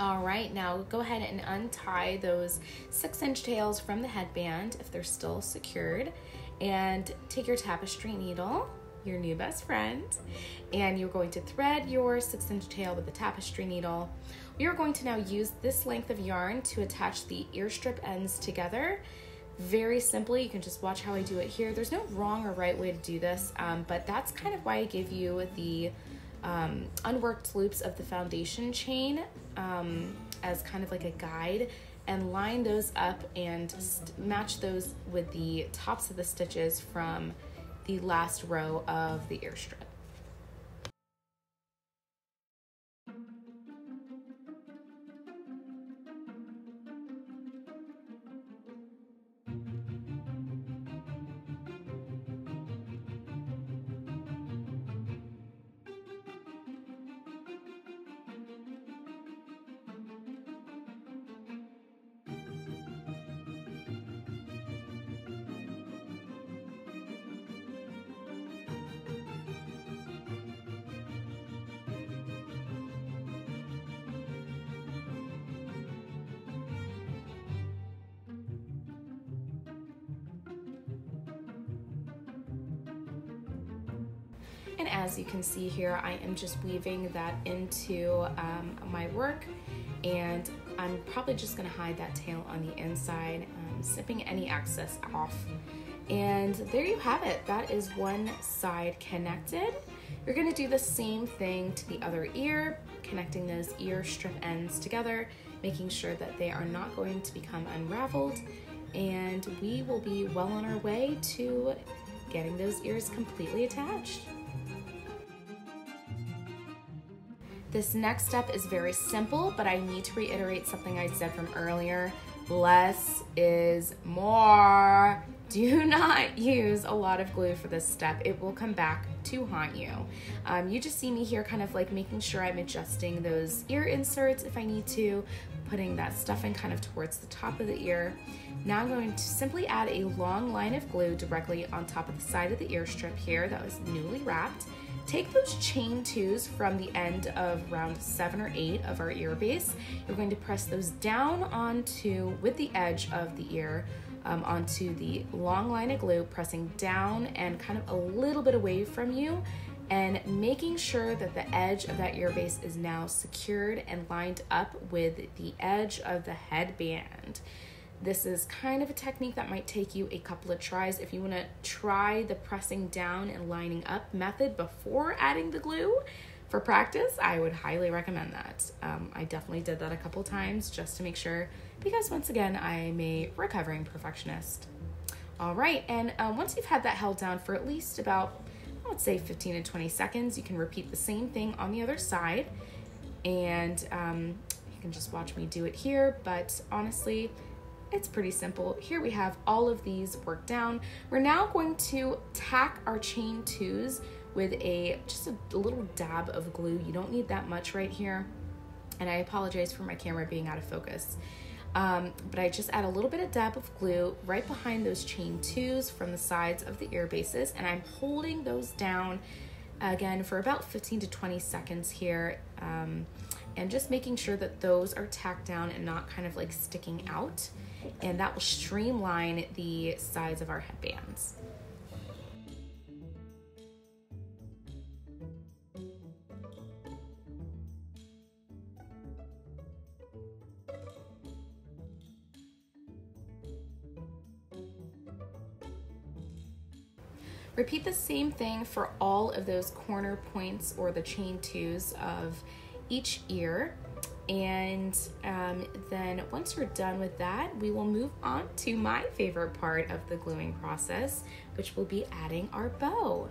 All right, now go ahead and untie those six inch tails from the headband if they're still secured and take your tapestry needle, your new best friend, and you're going to thread your six inch tail with the tapestry needle. We are going to now use this length of yarn to attach the ear strip ends together. Very simply, you can just watch how I do it here. There's no wrong or right way to do this, um, but that's kind of why I give you the um, unworked loops of the foundation chain um, as kind of like a guide and line those up and match those with the tops of the stitches from the last row of the ear strip. And as you can see here, I am just weaving that into um, my work and I'm probably just gonna hide that tail on the inside, um, snipping any excess off. And there you have it. That is one side connected. You're gonna do the same thing to the other ear, connecting those ear strip ends together, making sure that they are not going to become unraveled. And we will be well on our way to getting those ears completely attached. This next step is very simple, but I need to reiterate something I said from earlier. Less is more. Do not use a lot of glue for this step. It will come back to haunt you. Um, you just see me here kind of like making sure I'm adjusting those ear inserts if I need to, putting that stuffing kind of towards the top of the ear. Now I'm going to simply add a long line of glue directly on top of the side of the ear strip here that was newly wrapped Take those chain twos from the end of round seven or eight of our ear base. You're going to press those down onto, with the edge of the ear, um, onto the long line of glue, pressing down and kind of a little bit away from you and making sure that the edge of that ear base is now secured and lined up with the edge of the headband. This is kind of a technique that might take you a couple of tries. If you want to try the pressing down and lining up method before adding the glue for practice, I would highly recommend that. Um, I definitely did that a couple times just to make sure, because once again, I'm a recovering perfectionist. All right, and uh, once you've had that held down for at least about, I would say 15 to 20 seconds, you can repeat the same thing on the other side. And um, you can just watch me do it here, but honestly, it's pretty simple. Here we have all of these worked down. We're now going to tack our chain twos with a just a little dab of glue. You don't need that much right here. And I apologize for my camera being out of focus. Um, but I just add a little bit of dab of glue right behind those chain twos from the sides of the ear bases and I'm holding those down again for about 15 to 20 seconds here um, and just making sure that those are tacked down and not kind of like sticking out and that will streamline the size of our headbands. Repeat the same thing for all of those corner points or the chain twos of each ear. And um, then once we're done with that, we will move on to my favorite part of the gluing process, which will be adding our bow.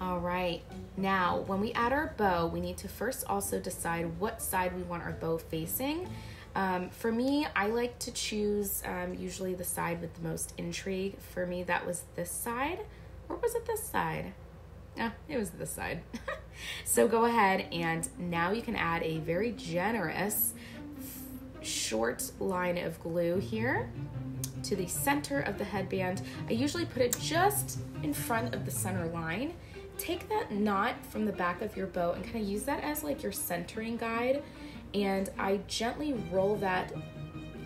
All right, now when we add our bow, we need to first also decide what side we want our bow facing. Um, for me, I like to choose um, usually the side with the most intrigue. For me, that was this side, or was it this side? Ah, it was this side. so go ahead and now you can add a very generous short line of glue here to the center of the headband. I usually put it just in front of the center line take that knot from the back of your bow and kind of use that as like your centering guide. And I gently roll that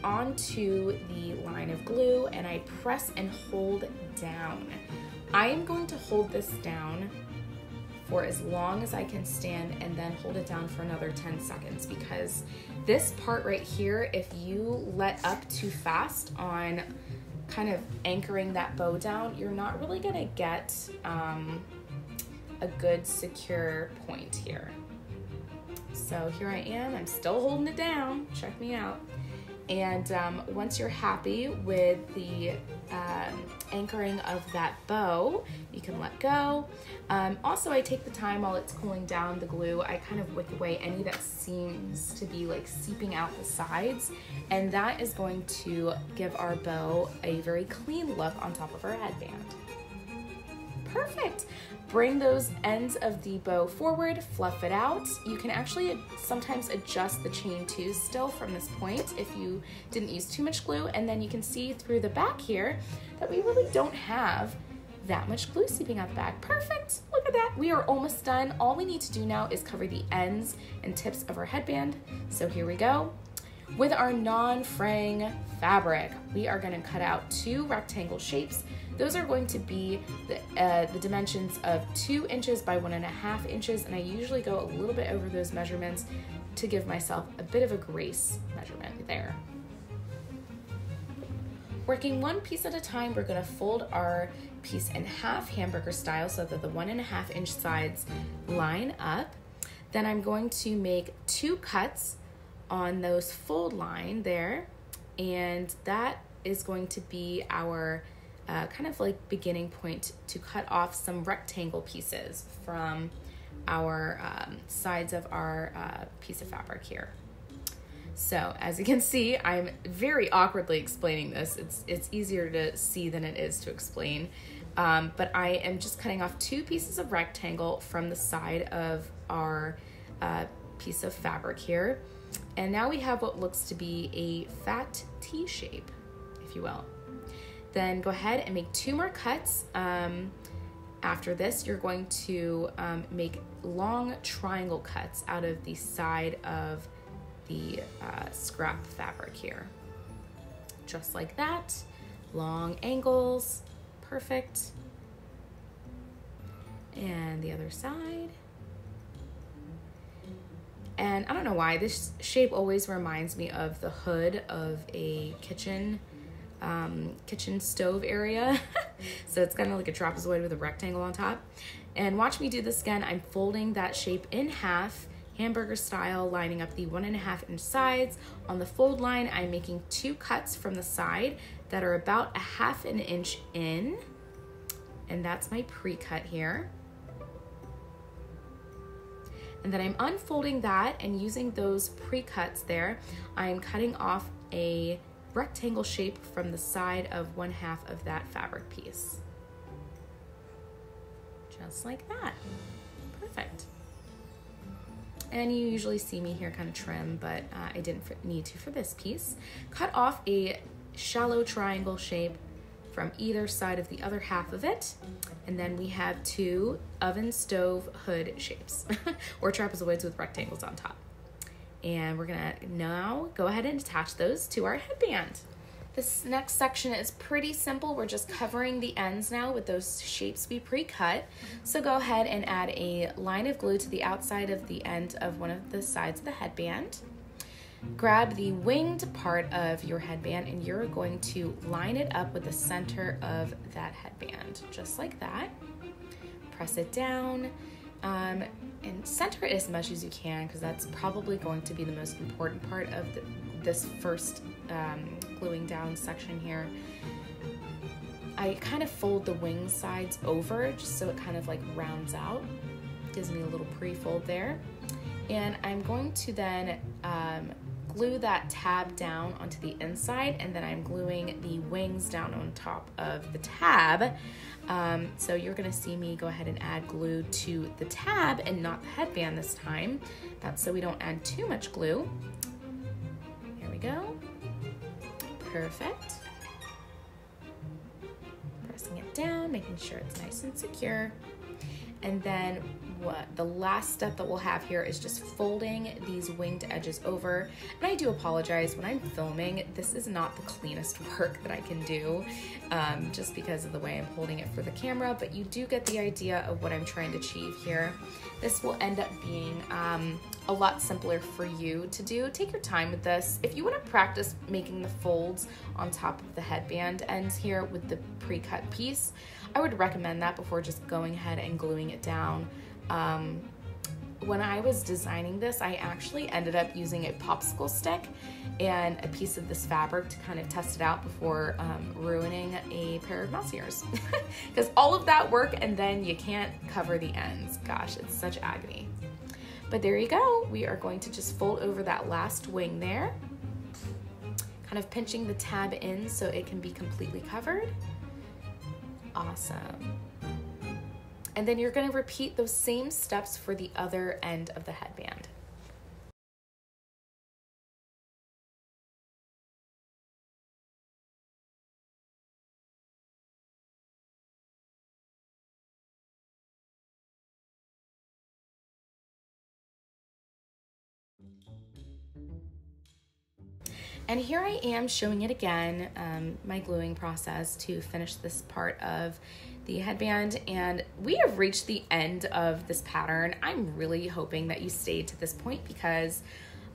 onto the line of glue and I press and hold down. I am going to hold this down for as long as I can stand and then hold it down for another 10 seconds because this part right here, if you let up too fast on kind of anchoring that bow down, you're not really gonna get um, a good secure point here. So here I am, I'm still holding it down, check me out. And um, once you're happy with the um, anchoring of that bow, you can let go. Um, also, I take the time while it's cooling down the glue, I kind of wick away any that seems to be like seeping out the sides. And that is going to give our bow a very clean look on top of our headband. Perfect bring those ends of the bow forward, fluff it out. You can actually sometimes adjust the chain too still from this point if you didn't use too much glue and then you can see through the back here that we really don't have that much glue seeping out the back. Perfect, look at that. We are almost done. All we need to do now is cover the ends and tips of our headband. So here we go. With our non-fraying fabric, we are gonna cut out two rectangle shapes those are going to be the, uh, the dimensions of two inches by one and a half inches, and I usually go a little bit over those measurements to give myself a bit of a grace measurement there. Working one piece at a time, we're gonna fold our piece in half hamburger style so that the one and a half inch sides line up. Then I'm going to make two cuts on those fold line there, and that is going to be our uh, kind of like beginning point to cut off some rectangle pieces from our um, sides of our uh, piece of fabric here. So as you can see, I'm very awkwardly explaining this. It's, it's easier to see than it is to explain. Um, but I am just cutting off two pieces of rectangle from the side of our uh, piece of fabric here. And now we have what looks to be a fat T shape, if you will. Then go ahead and make two more cuts. Um, after this, you're going to um, make long triangle cuts out of the side of the uh, scrap fabric here. Just like that, long angles, perfect. And the other side. And I don't know why, this shape always reminds me of the hood of a kitchen um, kitchen stove area. so it's kind of like a trapezoid with a rectangle on top. And watch me do this again. I'm folding that shape in half, hamburger style, lining up the one and a half inch sides. On the fold line, I'm making two cuts from the side that are about a half an inch in. And that's my pre-cut here. And then I'm unfolding that and using those pre-cuts there, I'm cutting off a rectangle shape from the side of one half of that fabric piece. Just like that. Perfect. And you usually see me here kind of trim, but uh, I didn't need to for this piece. Cut off a shallow triangle shape from either side of the other half of it. And then we have two oven stove hood shapes or trapezoids with rectangles on top. And we're gonna now go ahead and attach those to our headband. This next section is pretty simple. We're just covering the ends now with those shapes we pre-cut. So go ahead and add a line of glue to the outside of the end of one of the sides of the headband. Grab the winged part of your headband and you're going to line it up with the center of that headband, just like that. Press it down um, and center it as much as you can because that's probably going to be the most important part of the, this first um, gluing down section here. I kind of fold the wing sides over just so it kind of like rounds out. Gives me a little pre-fold there. And I'm going to then um, glue that tab down onto the inside and then I'm gluing the wings down on top of the tab. Um, so you're gonna see me go ahead and add glue to the tab and not the headband this time. That's so we don't add too much glue. Here we go. Perfect. Pressing it down, making sure it's nice and secure. And then what the last step that we'll have here is just folding these winged edges over. And I do apologize when I'm filming, this is not the cleanest work that I can do um, just because of the way I'm holding it for the camera, but you do get the idea of what I'm trying to achieve here. This will end up being um, a lot simpler for you to do. Take your time with this. If you wanna practice making the folds on top of the headband ends here with the pre-cut piece, I would recommend that before just going ahead and gluing it down. Um, when I was designing this, I actually ended up using a popsicle stick and a piece of this fabric to kind of test it out before um, ruining a pair of mouse ears. Because all of that work and then you can't cover the ends. Gosh, it's such agony. But there you go. We are going to just fold over that last wing there, kind of pinching the tab in so it can be completely covered. Awesome. And then you're gonna repeat those same steps for the other end of the headband. And here I am showing it again, um, my gluing process to finish this part of the headband. And we have reached the end of this pattern. I'm really hoping that you stayed to this point because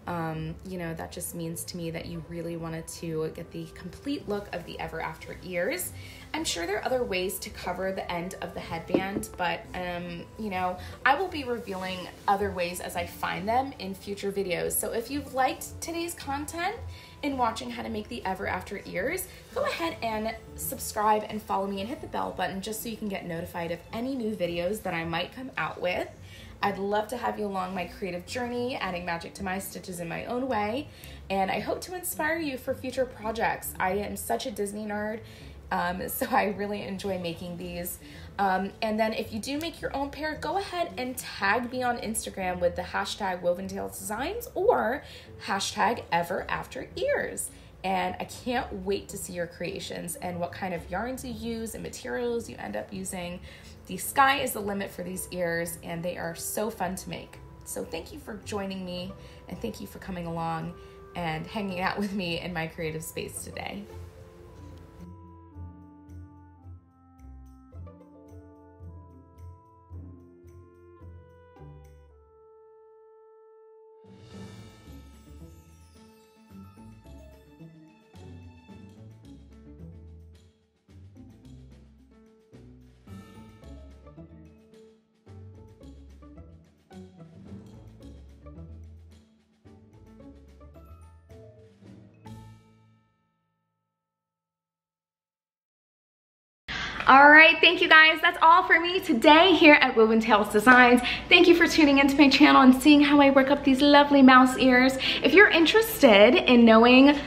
um, you know, that just means to me that you really wanted to get the complete look of the Ever After ears. I'm sure there are other ways to cover the end of the headband, but um, you know, I will be revealing other ways as I find them in future videos. So if you've liked today's content in watching how to make the Ever After ears, go ahead and subscribe and follow me and hit the bell button just so you can get notified of any new videos that I might come out with. I'd love to have you along my creative journey, adding magic to my stitches in my own way, and I hope to inspire you for future projects. I am such a Disney nerd, um, so I really enjoy making these. Um, and then if you do make your own pair, go ahead and tag me on Instagram with the hashtag Woven Tales Designs or hashtag Ever After Ears. And I can't wait to see your creations and what kind of yarns you use and materials you end up using. The sky is the limit for these ears, and they are so fun to make. So, thank you for joining me, and thank you for coming along and hanging out with me in my creative space today. All right, thank you guys. That's all for me today here at Woven Tales Designs. Thank you for tuning into my channel and seeing how I work up these lovely mouse ears. If you're interested in knowing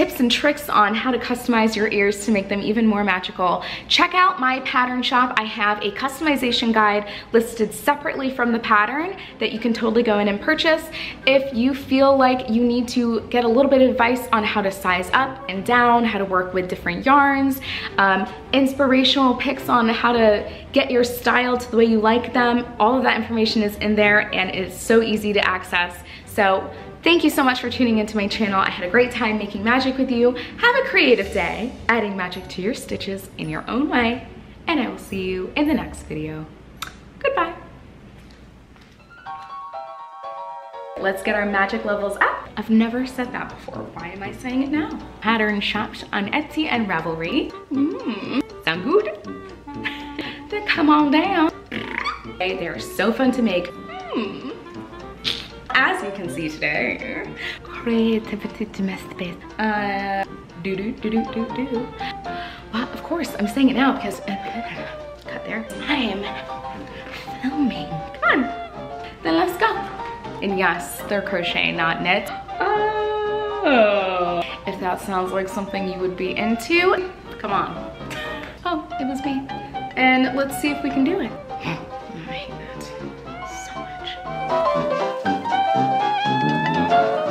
tips and tricks on how to customize your ears to make them even more magical, check out my pattern shop. I have a customization guide listed separately from the pattern that you can totally go in and purchase. If you feel like you need to get a little bit of advice on how to size up and down, how to work with different yarns, um, inspirational pics on how to get your style to the way you like them, all of that information is in there and it's so easy to access. So Thank you so much for tuning into my channel. I had a great time making magic with you. Have a creative day, adding magic to your stitches in your own way, and I will see you in the next video. Goodbye. Let's get our magic levels up. I've never said that before. Why am I saying it now? Pattern shops on Etsy and Ravelry. Mmm, sound good? then come on down. They're so fun to make. Mmm as you can see today, creativity to masturbate. Uh, do do do do do do. Well, of course, I'm saying it now because uh, cut there. I am filming. Come on, then let's go. And yes, they're crochet, not knit. Oh, if that sounds like something you would be into, come on. Oh, it was me. And let's see if we can do it. Bye.